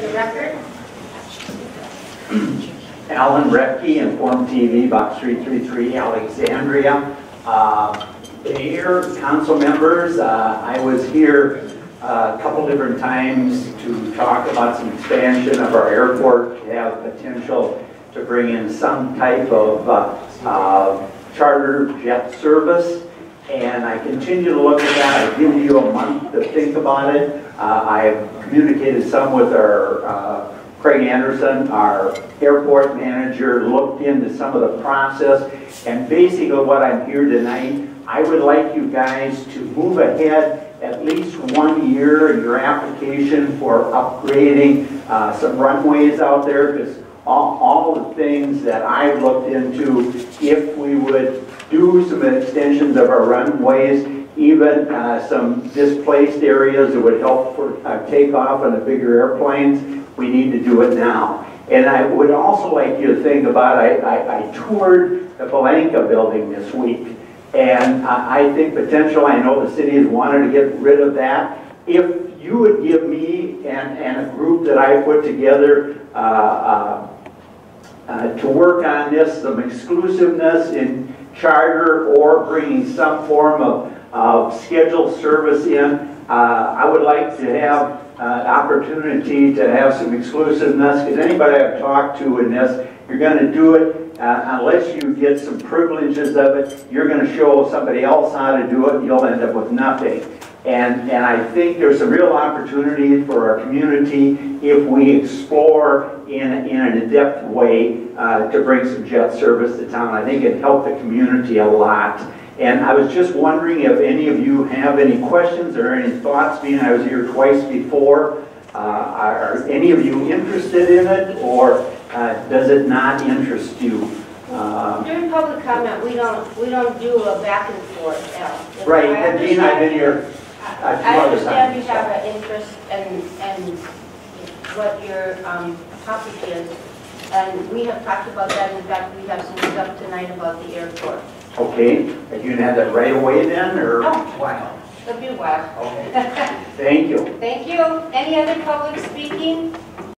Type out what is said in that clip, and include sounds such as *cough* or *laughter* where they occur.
the record. Alan Roebke, Inform TV, Box 333, Alexandria. Uh, Mayor, council members, uh, I was here uh, a couple different times to talk about some expansion of our airport, to have potential to bring in some type of uh, uh, charter jet service. And I continue to look at that. I give you a month to think about it. Uh, I have communicated some with our uh, Craig Anderson, our airport manager, looked into some of the process. And basically what I'm here tonight, I would like you guys to move ahead at least one year in your application for upgrading uh, some runways out there because all, all the things that I've looked into, if we would do some extensions of our runways, even uh, some displaced areas that would help for uh, takeoff on the bigger airplanes, we need to do it now. And I would also like you to think about, I, I, I toured the Bellanca building this week, and I, I think potential, I know the city has wanted to get rid of that. If you would give me and, and a group that I put together uh, uh, uh, to work on this, some exclusiveness in charter or bringing some form of, of scheduled service in. Uh, I would like to have uh, opportunity to have some exclusiveness because anybody I've talked to in this, you're going to do it uh, unless you get some privileges of it. You're going to show somebody else how to do it. You'll end up with nothing. And, and I think there's a real opportunity for our community if we explore in, in an adept way uh, to bring some jet service to town. I think it'd help the community a lot. And I was just wondering if any of you have any questions or any thoughts, being I was here twice before. Uh, are any of you interested in it, or uh, does it not interest you? Um, During public comment, we don't, we don't do a back and forth, Al. Right, and Dean, I've been here I understand you have an interest and, and what your um, topic is. And we have talked about that, in fact, we have some stuff tonight about the airport. Okay, are you gonna have that right away then, or? No. Wow. It'll be a while. Okay, *laughs* thank you. Thank you. Any other public speaking?